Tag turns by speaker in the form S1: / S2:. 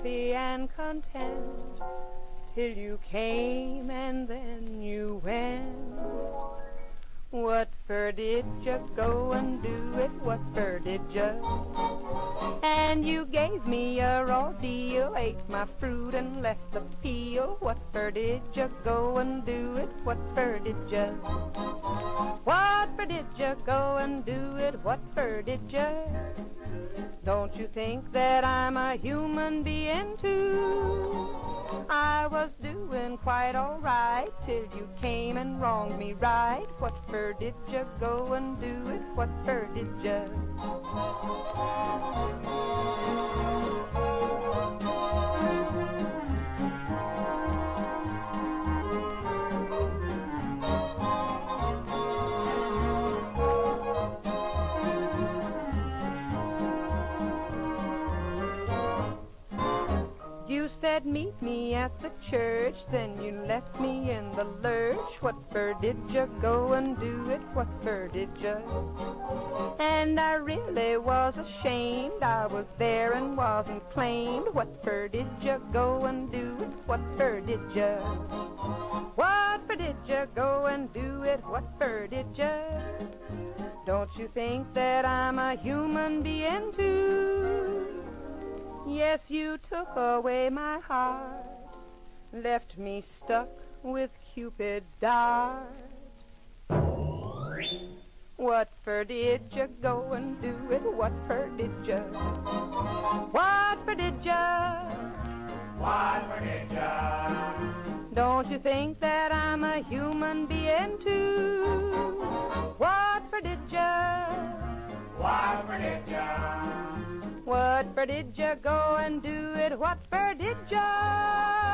S1: happy and content till you came and then you went. What for did you go and do it? What for did you? And you gave me a raw deal, ate my fruit and left the peel. What for did you go and do it? What for did you? What for did you go and do it? What for did you? Don't you think that I'm a human being too? I was doing quite alright till you came and wronged me right. What for did you go and do it? What for did you? You said meet me at the church, then you left me in the lurch. What for did you go and do it? What for did you? And I really was ashamed. I was there and wasn't claimed. What for did you go and do it? What for did you? What for did you go and do it? What for did you? Don't you think that I'm a human being too? Yes, you took away my heart, left me stuck with Cupid's dart. What for did you go and do it? What for did you? What for did you?
S2: What for did ya?
S1: Don't you think that I'm a human being too? What
S2: What for did
S1: you go and do it? What for did you?